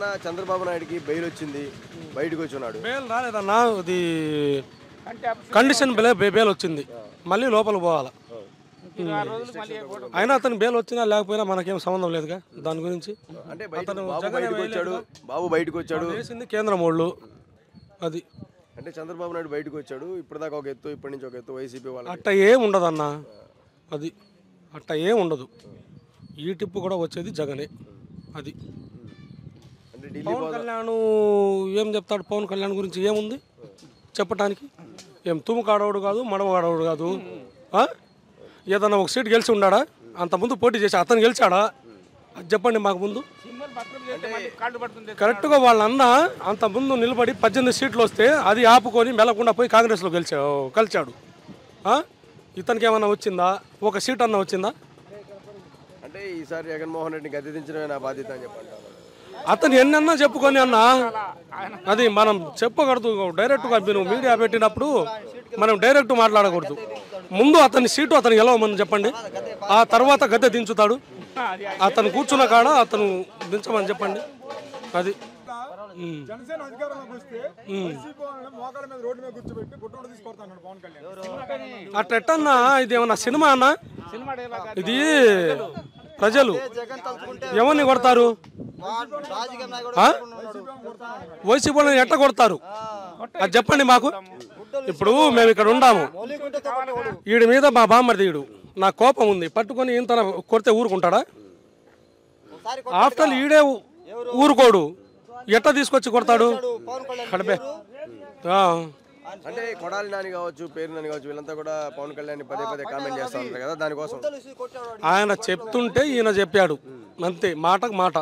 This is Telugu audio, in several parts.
మొన్న చంద్రబాబు నాయుడుకి బెయిల్ వచ్చింది బయటకు వచ్చి ఉన్నాడు బేల్ రాలేదన్నా అది కండిషన్ బేల్ బేల్ వచ్చింది. మళ్ళీ లోపల పోవాలి. అయినా అతను బేల్ వచ్చినా లేకపోయినా మనకేం సంబంధం లేదుగా దాని గురించి. అంటే బయటకు వచ్చాడు బాబు బయటకు వచ్చాడు. వేసింది కేంద్రం వాళ్ళు అది. అంటే చంద్రబాబు నాయుడు బయటకు వచ్చాడు ఇప్పటిదాకా ఒక ఎత్తు ఇప్పటి నుంచి ఒక ఎత్తు వైసీపీ వాళ్ళకి. అట్ట ఏం ఉండదన్న. అది. అట్ట ఏం ఉండదు. ఈ టిప్పు కూడా వచ్చేది జగనే. అది. పవన్ కళ్యాణ్ ఏం చెప్తాడు? పవన్ కళ్యాణ్ గురించి ఏముంది? చెప్పటానికి. ఏం తుమ్ముకాడవుడు కాదు మడమగాడవుడు కాదు. ఆ? ఏదన్నా ఒక సీట్ గెలిచి ఉన్నాడా అంతకుముందు పోటీ చేసి అతను గెలిచాడా? అది చెప్పండి మాకు ముందు. కరెక్ట్గా వాళ్ళ అన్న అంత ముందు నిలబడి పద్దెనిమిది సీట్లు వస్తే అది ఆపుకొని మెలకుండా పోయి కాంగ్రెస్లో గెలిచా కలిచాడు. ఆ? ఇతనికి ఏమన్నా వచ్చిందా? ఒక సీట్ అన్న వచ్చిందా? అంటే ఈసారి జగన్మోహన్ రెడ్డిని గద్దె దించడమే నా బాధ్యత అని చెప్పంటాను అతను ఎన్నన్నా చెప్పుకొని అన్న అది మనం చెప్పకూడదు. డైరెక్ట్గా మీరు మీడియా పెట్టినప్పుడు మనం డైరెక్ట్ మాట్లాడకూడదు. ముందు అతని సీటు అతను గెలవమని చెప్పండి. ఆ తర్వాత గద్దె దించుతాడు. అతను కూర్చున్న కాడ అతను దించమని చెప్పండి. అది. ఉమ్. జనసేన అధికారంలోకి వస్తే వైసీపీ వాళ్ళని మోకాళ్ళ మీద రోడ్డు మీద కూర్చోబెట్టి గుట్ట తీసుకొస్తాను పవన్ కళ్యాణ్. అట్ట ఎట్టన్నా? ఇది ఏమన్నా సినిమా అన్నా? ఇది ప్రజలు. ఎవరిని కొడతారు? వైసీపీ వాళ్ళని ఎట్ట కొడతారు? అది చెప్పండి మాకు. ఇప్పుడు మేము ఇక్కడ ఉండాము వీడి మీద మా బామ్మర్ది వీడు నా కోపం ఉంది. పట్టుకొని ఇంత కొడితే ఊరుకుంటాడా? ఆఫ్టర్ ఈడే ఊరుకోడు. ఎట్ట తీసుకొచ్చి కొడతాడు? కడపే. అంటే కొడాలి నాని కావచ్చు పేరు నాని కావచ్చు వీళ్ళంతా కూడా పవన్ కళ్యాణ్ పదే పదే కామెంట్ చేస్తా ఉంటారు కదా దానికోసం. ఆయన చెప్తుంటే ఈయన చెప్పాడు. అంతే మాటకు మాట.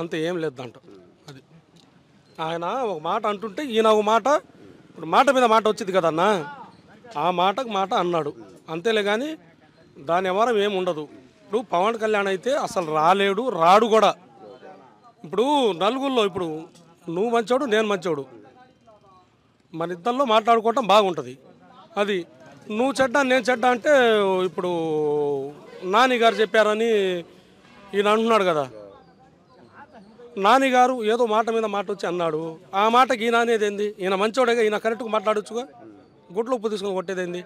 అంత ఏం లేదు దాంట్లో అది. ఆయన ఒక మాట అంటుంటే ఈయన ఒక మాట ఇప్పుడు మాట మీద మాట వచ్చింది కదన్నా ఆ మాటకు మాట అన్నాడు. అంతేలే కానీ దాని ఎవరం ఏమి ఉండదు. ఇప్పుడు పవన్ కళ్యాణ్ అయితే అసలు రాలేడు రాడు కూడా. ఇప్పుడు నలుగురిలో ఇప్పుడు నువ్వు మంచోడు నేను మంచోడు. మన ఇద్దరిలో మాట్లాడుకోవటం బాగుంటుంది. అది నువ్వు చెడ్డ నేను చెడ్డ అంటే ఇప్పుడు నాని గారు చెప్పారని ఈయన అంటున్నాడు కదా. నానిగారు ఏదో మాట మీద మాట వచ్చి అన్నాడు. ఆ మాటకి ఈయన అనేది ఏంది ఈయన మంచోడేగా ఈయన కరెక్ట్గా మాట్లాడొచ్చుగా? గుడ్లు ఉప్పు తీసుకొని కొట్టేదేంది?